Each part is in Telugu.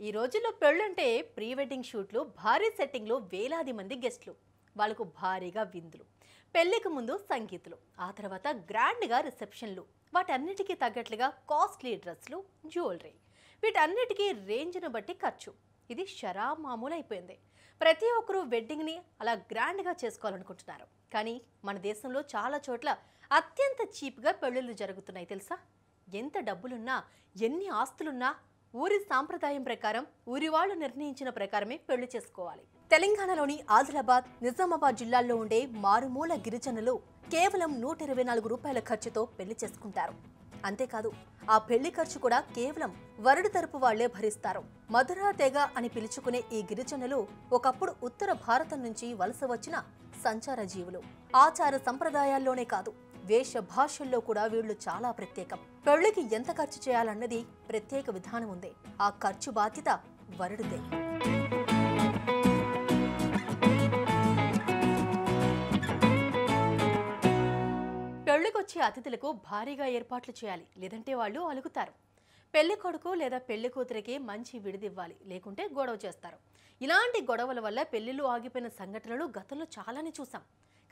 ఈ రోజుల్లో పెళ్ళంటే ప్రీ వెడ్డింగ్ షూట్లు భారీ సెట్టింగ్లో వేలాది మంది గెస్ట్లు. వాళ్ళకు భారీగా విందులు పెళ్ళికి ముందు సంగీతులు ఆ తర్వాత గ్రాండ్గా రిసెప్షన్లు. వాటన్నిటికీ తగ్గట్లుగా కాస్ట్లీ డ్రెస్లు జ్యువెలరీ. వీటన్నిటికీ రేంజ్ను బట్టి ఖర్చు. ఇది షరా మామూలు అయిపోయింది ప్రతి ఒక్కరూ వెడ్డింగ్ని అలా గ్రాండ్గా చేసుకోవాలనుకుంటున్నారు. కానీ మన దేశంలో చాలా చోట్ల అత్యంత చీప్గా పెళ్ళిళ్ళు జరుగుతున్నాయి తెలుసా? ఎంత డబ్బులున్నా ఎన్ని ఆస్తులున్నా ఊరి సాంప్రదాయం ప్రకారం ఊరి వాళ్ళు నిర్ణయించిన ప్రకారమే పెళ్ళి చేసుకోవాలి. తెలంగాణలోని ఆదిలాబాద్ నిజామాబాద్ జిల్లాల్లో ఉండే మారుమూల గిరిజనులు కేవలం నూట ఇరవై నాలుగు రూపాయల ఖర్చుతో పెళ్ళి చేసుకుంటారు. అంతేకాదు ఆ పెళ్ళి ఖర్చు కూడా కేవలం వరుడు తరపు వాళ్ళే భరిస్తారు. మధురా తెగ అని పిలుచుకునే ఈ గిరిజనులు ఒకప్పుడు ఉత్తర భారతం నుంచి వలస వచ్చిన సంచార జీవులు ఆచార సంప్రదాయాల్లోనే కాదు వేష భాషల్లో కూడా వీళ్ళు చాలా ప్రత్యేకం. పెళ్ళికి ఎంత ఖర్చు చేయాలన్నది ప్రత్యేక విధానం ఉంది. ఆ ఖర్చు బాధ్యత వరుడిదే. పెళ్ళికొచ్చే అతిథులకు భారీగా ఏర్పాట్లు చేయాలి. లేదంటే వాళ్ళు అలుగుతారు. పెళ్ళి కొడుకు లేదా పెళ్ళి కూతురికి మంచి విడిదివ్వాలి. లేకుంటే గొడవ చేస్తారు. ఇలాంటి గొడవల వల్ల పెళ్ళిళ్ళు ఆగిపోయిన సంఘటనలు గతంలో చాలానే చూసాం.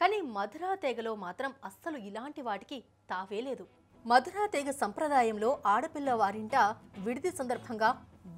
కానీ మధురా తెగలో మాత్రం అస్సలు ఇలాంటి వాటికి తావే లేదు. మధురా తెగ సంప్రదాయంలో ఆడపిల్ల వారింట విడిది సందర్భంగా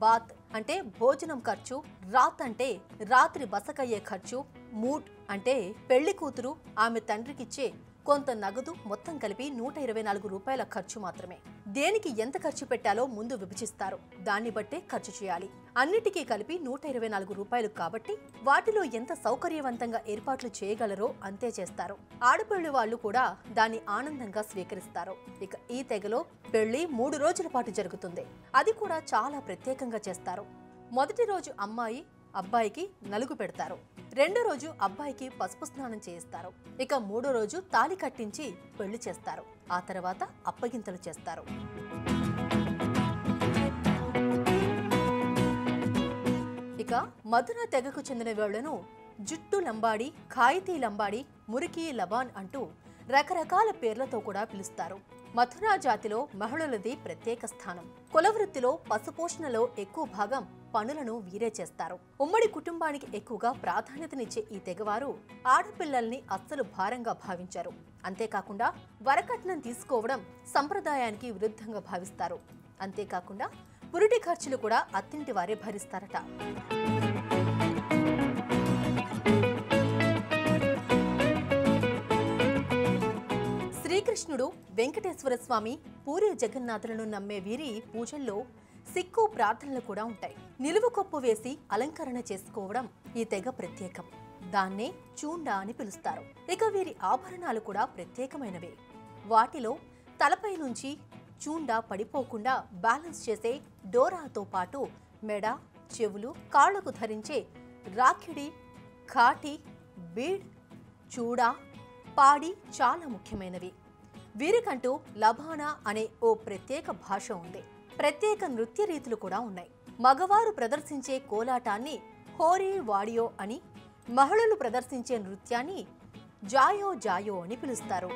బాత్ అంటే భోజనం ఖర్చు రాత్ అంటే రాత్రి బసకయ్యే ఖర్చు మూట్ అంటే పెళ్ళి కూతురు ఆమె తండ్రికిచ్చే కొంత నగదు మొత్తం కలిపి నూట ఇరవై నాలుగు రూపాయల ఖర్చు మాత్రమే. దేనికి ఎంత ఖర్చు పెట్టాలో ముందు విభజిస్తారు. దాన్ని బట్టే ఖర్చు చేయాలి. అన్నిటికీ కలిపి నూట ఇరవై నాలుగు రూపాయలు కాబట్టి వాటిలో ఎంత సౌకర్యవంతంగా ఏర్పాట్లు చేయగలరో అంతే చేస్తారు. ఆడపిల్లి వాళ్ళు కూడా దాన్ని ఆనందంగా స్వీకరిస్తారు. ఇక ఈ తెగలో పెళ్ళి మూడు రోజుల పాటు జరుగుతుంది. అది కూడా చాలా ప్రత్యేకంగా చేస్తారు. మొదటి రోజు అమ్మాయి అబ్బాయికి నలుగు పెడతారు. రెండో రోజు అబ్బాయికి పసుపు స్నానం చేయిస్తారు. ఇక మూడో రోజు తాలి కట్టించి పెళ్ళి చేస్తారు. ఆ తర్వాత అప్పగింతలు చేస్తారు. ఇక మధుర తెగకు చెందిన వేళ్ళను జుట్టు లంబాడి ఖాయితీ లంబాడి మురికి లబాన్ అంటూ రకరకాల పేర్లతో కూడా పిలుస్తారు. మథురా జాతిలో మహిళలది ప్రత్యేక స్థానం. కులవృత్తిలో పశుపోషణలో ఎక్కువ భాగం పనులను వీరే చేస్తారు. ఉమ్మడి కుటుంబానికి ఎక్కువగా ప్రాధాన్యతనిచ్చే ఈ తెగవారు ఆడపిల్లల్ని అస్సలు భారంగా భావించారు. అంతేకాకుండా వరకట్నం తీసుకోవడం సంప్రదాయానికి విరుద్ధంగా భావిస్తారు. అంతేకాకుండా పురిటి ఖర్చులు కూడా అత్తింటి వారే భరిస్తారట. శ్రీకృష్ణుడు వెంకటేశ్వర స్వామి పూరి జగన్నాథులను నమ్మే వీరి పూజల్లో సిక్కు ప్రార్థనలు కూడా ఉంటాయి. నిలువు కొప్పు వేసి అలంకరణ చేసుకోవడం ఈ తెగ ప్రత్యేకం. దాన్నే చూండా అని పిలుస్తారు. ఇక వీరి ఆభరణాలు కూడా ప్రత్యేకమైనవే. వాటిలో తలపై నుంచి చూండా పడిపోకుండా బ్యాలెన్స్ చేసే డోరాతో పాటు మెడ చెవులు కాళ్ళకు ధరించే రాఖిడి కాటి బీడ్ చూడా పాడి చాలా ముఖ్యమైనవి. వీరికంటూ లబానా అనే ఓ ప్రత్యేక భాష ఉంది. ప్రత్యేక నృత్య రీతులు కూడా ఉన్నాయి. మగవారు ప్రదర్శించే కోలాటాన్ని హోరీ వాడియో అని మహిళలు ప్రదర్శించే నృత్యాన్ని జాయో జాయో అని పిలుస్తారు.